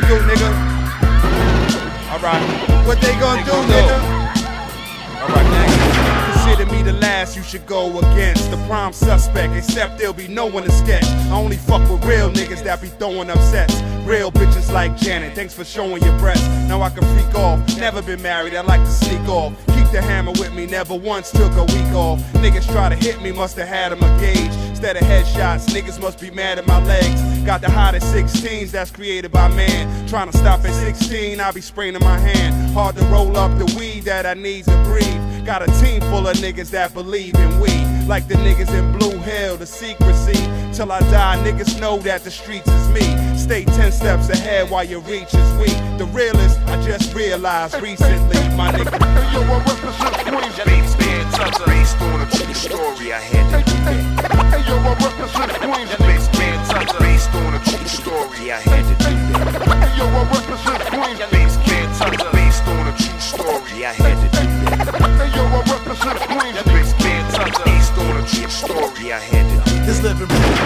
gonna do, nigga? Alright. What they gonna do, nigga? Alright, next. Consider me the last you should go against. The prime suspect, except there'll be no one to sketch. I only fuck with real niggas that be throwing up sets. Real bitches like Janet, thanks for showing your breasts. Now I can freak off. Never been married, I like to sneak off. The hammer with me, never once took a week off. Niggas try to hit me, must have had them a gauge. Instead of headshots, niggas must be mad at my legs. Got the hottest 16s that's created by man. Trying to stop at 16, I be spraying in my hand. Hard to roll up the weed that I need to breathe. Got a team full of niggas that believe in weed. Like the niggas in Blue Hill, the secrecy. Till I die, niggas know that the streets is me. Stay 10 steps ahead while your reach is weak. The realest, I just realized recently, my nigga.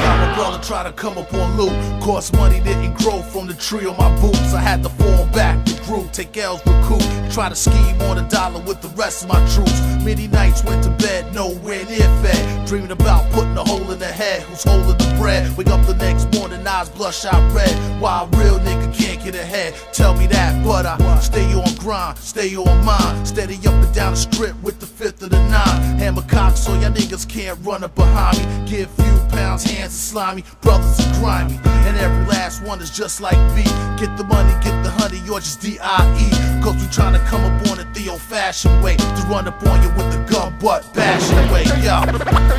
Got my brother try to come up on loot. Cost money didn't grow from the tree on my boots. I had to fall back, the group, take L's, recoup. Try to scheme on a dollar with the rest of my troops. Many nights went to bed, nowhere near fed. Dreaming about putting a hole in the head, who's holding the bread. Wake up the next morning, eyes bloodshot red. Why a real nigga can't get ahead? Tell me that, but I stay on grind, stay on mine. Steady up and down the strip with the fifth of the nine. Hammer cock so y'all niggas can't run up behind me. Give few pounds, hands are slimy, brothers are grimy. And every last one is just like me. Get the money, get the honey, you're just D.I.E. Cause we trying to come up on it the old fashioned way. To run up on you with the gun butt bashing way, yo.